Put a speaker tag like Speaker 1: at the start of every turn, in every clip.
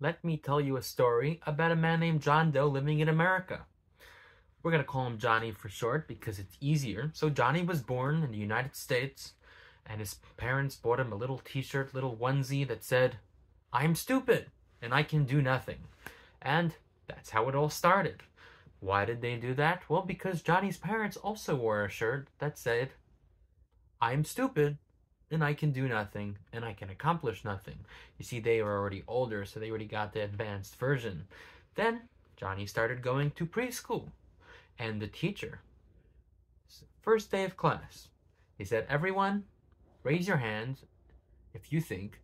Speaker 1: let me tell you a story about a man named John Doe living in America. We're going to call him Johnny for short because it's easier. So, Johnny was born in the United States, and his parents bought him a little t shirt, little onesie that said, I'm stupid and I can do nothing. And that's how it all started. Why did they do that? Well, because Johnny's parents also wore a shirt that said, I'm stupid and I can do nothing and I can accomplish nothing. You see, they were already older, so they already got the advanced version. Then Johnny started going to preschool, and the teacher, first day of class, he said, Everyone, raise your hands if you think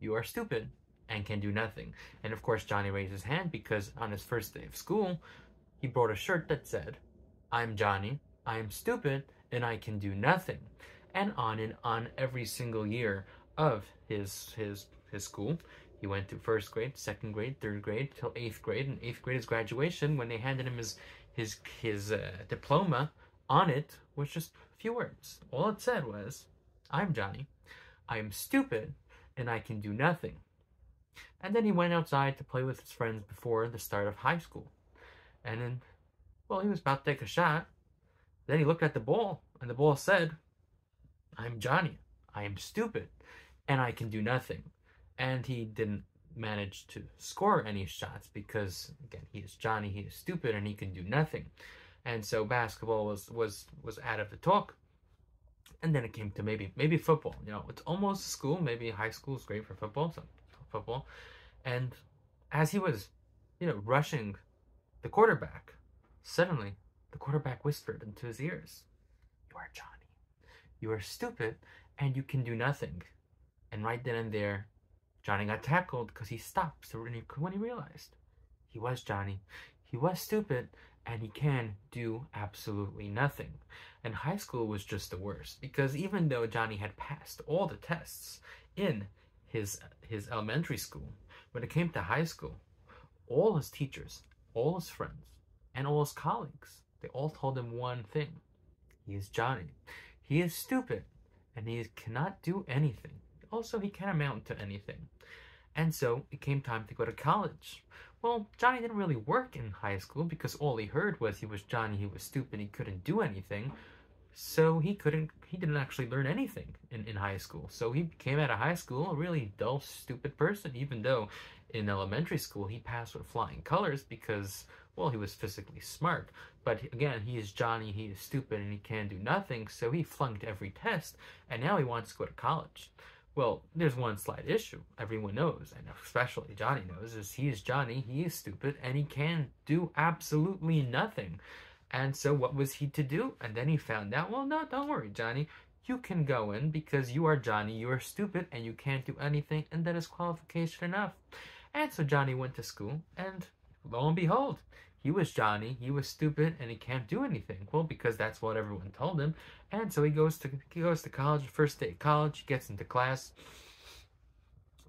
Speaker 1: you are stupid and can do nothing. And of course, Johnny raised his hand because on his first day of school, he brought a shirt that said, I'm Johnny, I am stupid, and I can do nothing and on and on every single year of his his his school. He went to first grade, second grade, third grade, till eighth grade. And eighth grade is graduation. When they handed him his his his uh, diploma, on it was just a few words. All it said was, "I'm Johnny. I am stupid, and I can do nothing." And then he went outside to play with his friends before the start of high school. And then, well, he was about to take a shot. Then he looked at the ball, and the ball said, I'm Johnny. I am stupid and I can do nothing. And he didn't manage to score any shots because again, he is Johnny, he is stupid and he can do nothing. And so basketball was was was out of the talk. And then it came to maybe maybe football. You know, it's almost school, maybe high school is great for football, so football. And as he was, you know, rushing the quarterback, suddenly the quarterback whispered into his ears, You are Johnny. You are stupid and you can do nothing. And right then and there, Johnny got tackled because he stopped so when he, realized he was Johnny. He was stupid and he can do absolutely nothing. And high school was just the worst because even though Johnny had passed all the tests in his his elementary school, when it came to high school, all his teachers, all his friends, and all his colleagues, they all told him one thing. He is Johnny. He is stupid, and he cannot do anything. Also, he can't amount to anything. And so it came time to go to college. Well, Johnny didn't really work in high school because all he heard was he was Johnny, he was stupid, he couldn't do anything. So he couldn't, he didn't actually learn anything in, in high school. So he came out of high school a really dull, stupid person, even though in elementary school he passed with flying colors because, well, he was physically smart. But again, he is Johnny, he is stupid, and he can do nothing, so he flunked every test, and now he wants to go to college. Well, there's one slight issue. Everyone knows, and especially Johnny knows, is he is Johnny, he is stupid, and he can do absolutely nothing. And so what was he to do? And then he found out, well, no, don't worry, Johnny. You can go in because you are Johnny, you are stupid, and you can't do anything, and that is qualification enough. And so Johnny went to school, and lo and behold, he was Johnny, he was stupid, and he can't do anything. Well, because that's what everyone told him. And so he goes to he goes to college, first day of college, he gets into class.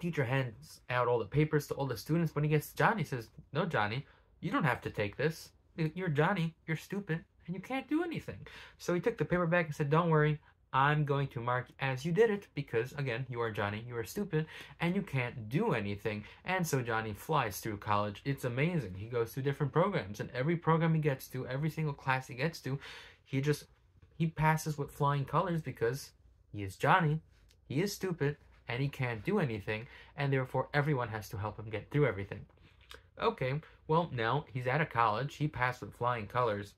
Speaker 1: Teacher hands out all the papers to all the students. When he gets to Johnny, says, No, Johnny, you don't have to take this. You're Johnny, you're stupid, and you can't do anything. So he took the paper back and said, Don't worry, I'm going to mark as you did it because, again, you are Johnny, you are stupid, and you can't do anything. And so Johnny flies through college. It's amazing. He goes through different programs, and every program he gets to, every single class he gets to, he just he passes with flying colors because he is Johnny, he is stupid, and he can't do anything, and therefore everyone has to help him get through everything. Okay, well now he's out of college, he passed with flying colors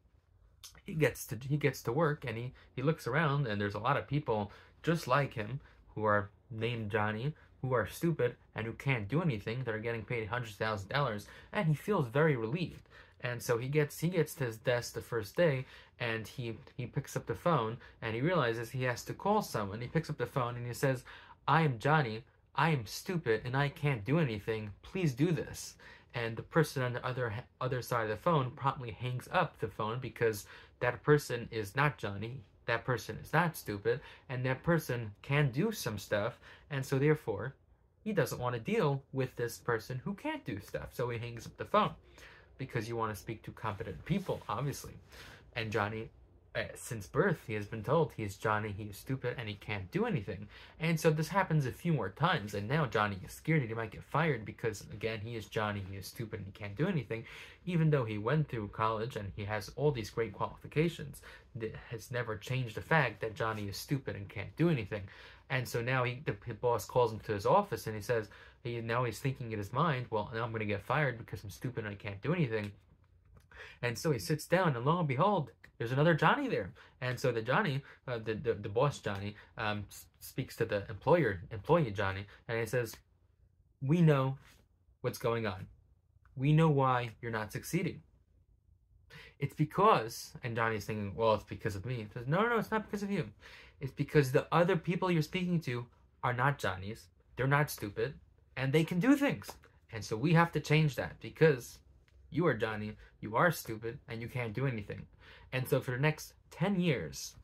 Speaker 1: he gets to he gets to work and he he looks around and there's a lot of people just like him who are named Johnny who are stupid and who can't do anything that are getting paid hundred thousand dollars and he feels very relieved. And so he gets he gets to his desk the first day and he he picks up the phone and he realizes he has to call someone. He picks up the phone and he says I am Johnny. I am stupid and I can't do anything. Please do this and the person on the other other side of the phone promptly hangs up the phone because that person is not Johnny, that person is not stupid, and that person can do some stuff, and so therefore he doesn't want to deal with this person who can't do stuff. So he hangs up the phone because you want to speak to competent people, obviously. And Johnny Uh, since birth, he has been told he is Johnny, he is stupid, and he can't do anything. And so this happens a few more times, and now Johnny is scared that he might get fired because, again, he is Johnny, he is stupid, and he can't do anything. Even though he went through college and he has all these great qualifications, that has never changed the fact that Johnny is stupid and can't do anything. And so now he, the boss calls him to his office and he says, he, now he's thinking in his mind, well, now I'm going to get fired because I'm stupid and I can't do anything. And so he sits down, and lo and behold, there's another Johnny there. And so the Johnny, uh, the, the, the boss Johnny, um, speaks to the employer, employee Johnny, and he says, "We know what's going on. We know why you're not succeeding. It's because." And Johnny's thinking, "Well, it's because of me." He says, "No, no, no, it's not because of you. It's because the other people you're speaking to are not Johnnies. They're not stupid, and they can do things. And so we have to change that because." You are Johnny, you are stupid, and you can't do anything. And so for the next 10 years,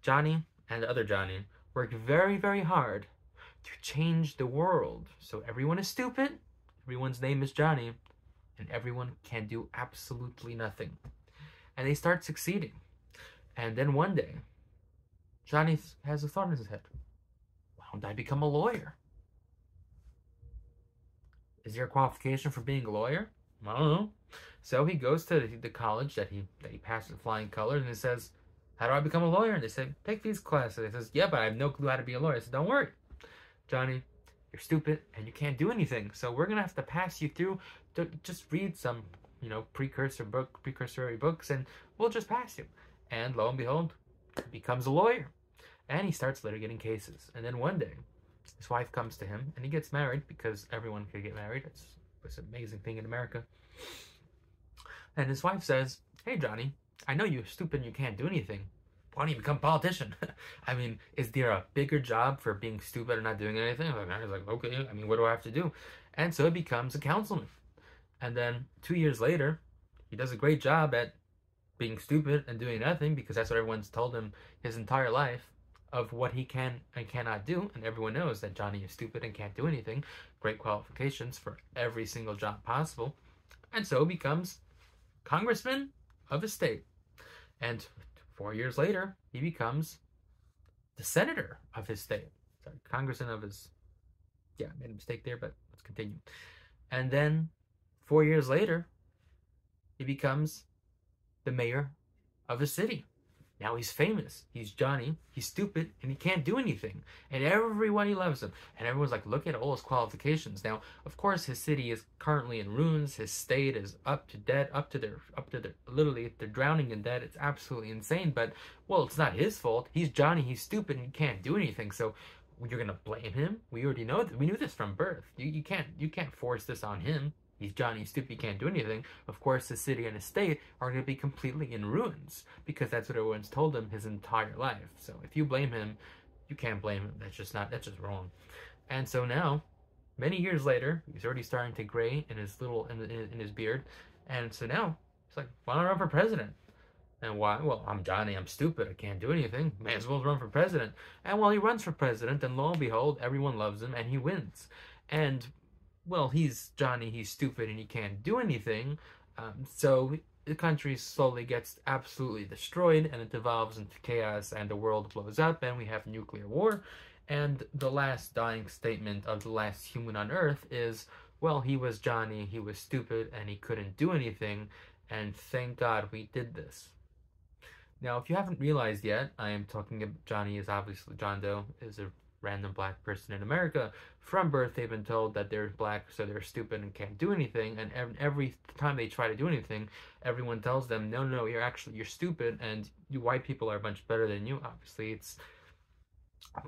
Speaker 1: Johnny and the other Johnny worked very, very hard to change the world. So everyone is stupid, everyone's name is Johnny, and everyone can do absolutely nothing. And they start succeeding. And then one day, Johnny has a thought in his head. Why don't I become a lawyer? Is there a qualification for being a lawyer? I don't know. So he goes to the college that he that he passed with flying colors, and he says, "How do I become a lawyer?" And they say, "Take these classes." And he says, "Yeah, but I have no clue how to be a lawyer." I said, "Don't worry, Johnny, you're stupid and you can't do anything. So we're gonna have to pass you through to just read some, you know, precursor book, precursory books, and we'll just pass you." And lo and behold, he becomes a lawyer, and he starts litigating cases. And then one day, his wife comes to him, and he gets married because everyone could get married. It's an amazing thing in America. And his wife says, Hey, Johnny, I know you're stupid and you can't do anything. Why don't you become a politician? I mean, is there a bigger job for being stupid and not doing anything? I was like, okay, I mean, what do I have to do? And so he becomes a councilman. And then two years later, he does a great job at being stupid and doing nothing because that's what everyone's told him his entire life of what he can and cannot do. And everyone knows that Johnny is stupid and can't do anything. Great qualifications for every single job possible. And so becomes congressman of his state. And four years later, he becomes the senator of his state. Sorry, congressman of his. Yeah, I made a mistake there, but let's continue. And then four years later, he becomes the mayor of a city. Now he's famous. He's Johnny. He's stupid and he can't do anything. And everybody loves him. And everyone's like, look at all his qualifications. Now, of course, his city is currently in ruins. His state is up to debt, up to their, up to their, literally, they're drowning in debt. It's absolutely insane. But, well, it's not his fault. He's Johnny. He's stupid and he can't do anything. So you're gonna blame him? We already know that. We knew this from birth. You, you can't, you can't force this on him he's Johnny Stupid, can't do anything, of course the city and the state are going to be completely in ruins because that's what everyone's told him his entire life. So if you blame him, you can't blame him. That's just not, that's just wrong. And so now, many years later, he's already starting to gray in his little, in, in, in his beard. And so now, he's like, why don't I run for president? And why? Well, I'm Johnny. I'm stupid. I can't do anything. May as well run for president. And while he runs for president, and lo and behold, everyone loves him and he wins. And well, he's Johnny, he's stupid, and he can't do anything. Um, so the country slowly gets absolutely destroyed, and it devolves into chaos, and the world blows up, and we have nuclear war. And the last dying statement of the last human on Earth is, well, he was Johnny, he was stupid, and he couldn't do anything, and thank God we did this. Now, if you haven't realized yet, I am talking about Johnny is obviously John Doe is a random black person in America. From birth, they've been told that they're black, so they're stupid and can't do anything. And every time they try to do anything, everyone tells them, "No, no, you're actually you're stupid, and you white people are much better than you." Obviously, it's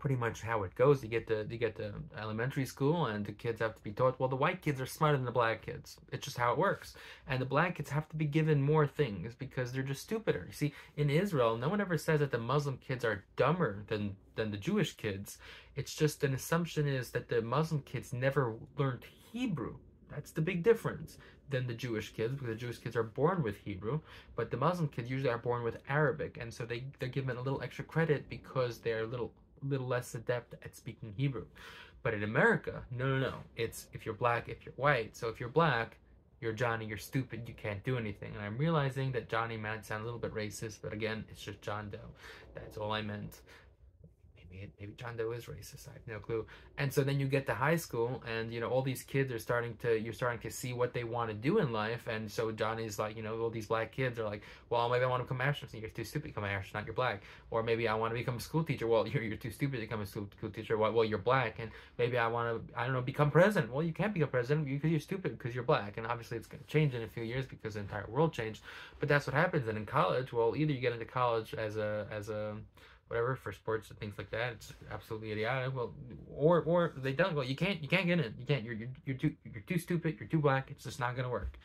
Speaker 1: pretty much how it goes. You get to you get to elementary school, and the kids have to be taught, well, the white kids are smarter than the black kids. It's just how it works. And the black kids have to be given more things because they're just stupider. You see, in Israel, no one ever says that the Muslim kids are dumber than than the Jewish kids. It's just an assumption is that the Muslim kids never learned Hebrew. That's the big difference than the Jewish kids, because the Jewish kids are born with Hebrew, but the Muslim kids usually are born with Arabic, and so they, they're given a little extra credit because they're a little little less adept at speaking Hebrew. But in America, no, no, no. It's if you're black, if you're white. So if you're black, you're Johnny, you're stupid, you can't do anything. And I'm realizing that Johnny might sound a little bit racist, but again, it's just John Doe. That's all I meant maybe John Doe is racist. I have no clue. And so then you get to high school, and you know all these kids are starting to you're starting to see what they want to do in life. And so Johnny's like, you know, all these black kids are like, well, maybe I want to become an astronaut. You're too stupid to become an astronaut. You're black. Or maybe I want to become a school teacher. Well, you're, you're too stupid to become a school, school teacher. Well, well, you're black. And maybe I want to I don't know become president. Well, you can't become president because you're stupid because you're black. And obviously it's going to change in a few years because the entire world changed. But that's what happens. And in college, well, either you get into college as a as a whatever for sports and things like that. It's absolutely idiotic. Well, or or they don't. Well, you can't you can't get in. You can't. You're you're, you're too you're too stupid. You're too black. It's just not gonna work.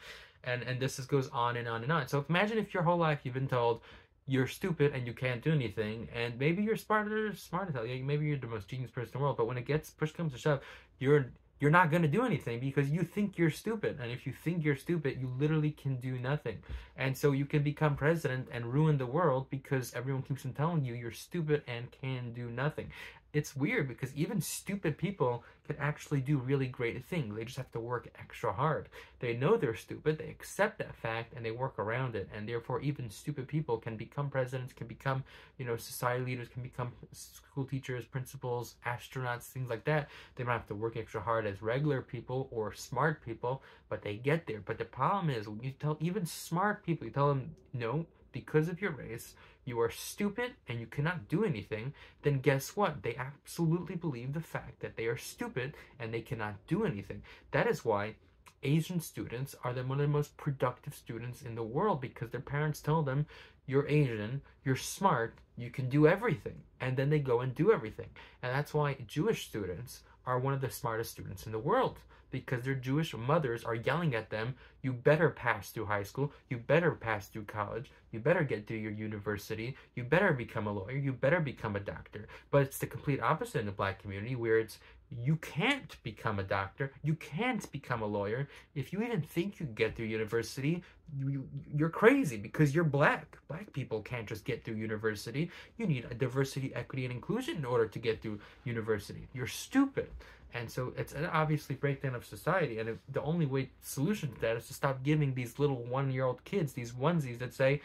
Speaker 1: And and this just goes on and on and on. So imagine if your whole life you've been told you're stupid and you can't do anything, and maybe you're smarter smart as hell. Maybe you're the most genius person in the world. But when it gets push comes to shove, you're you're not going to do anything because you think you're stupid. And if you think you're stupid, you literally can do nothing. And so you can become president and ruin the world because everyone keeps on telling you you're stupid and can do nothing it's weird because even stupid people can actually do really great things. They just have to work extra hard. They know they're stupid, they accept that fact, and they work around it. And therefore, even stupid people can become presidents, can become, you know, society leaders, can become school teachers, principals, astronauts, things like that. They don't have to work extra hard as regular people or smart people, but they get there. But the problem is, you tell even smart people, you tell them, no, because of your race, you are stupid and you cannot do anything, then guess what? They absolutely believe the fact that they are stupid and they cannot do anything. That is why Asian students are the, one of the most productive students in the world because their parents tell them, you're Asian, you're smart, you can do everything. And then they go and do everything. And that's why Jewish students are one of the smartest students in the world because their Jewish mothers are yelling at them, you better pass through high school, you better pass through college, you better get through your university, you better become a lawyer, you better become a doctor. But it's the complete opposite in the black community where it's you can't become a doctor, you can't become a lawyer. If you even think you get through university, you, you're crazy because you're black. Black people can't just get through university. You need a diversity, equity, and inclusion in order to get through university. You're stupid. And so it's an obviously breakdown of society. And the only way solution to that is to stop giving these little one year old kids these onesies that say,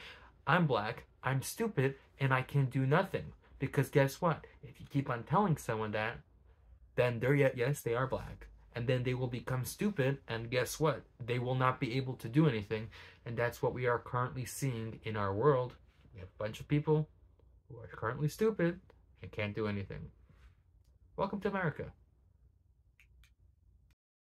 Speaker 1: I'm black, I'm stupid, and I can do nothing. Because guess what? If you keep on telling someone that, then they're yet yes, they are black. And then they will become stupid, and guess what? They will not be able to do anything. And that's what we are currently seeing in our world. We have a bunch of people who are currently stupid and can't do anything. Welcome to America.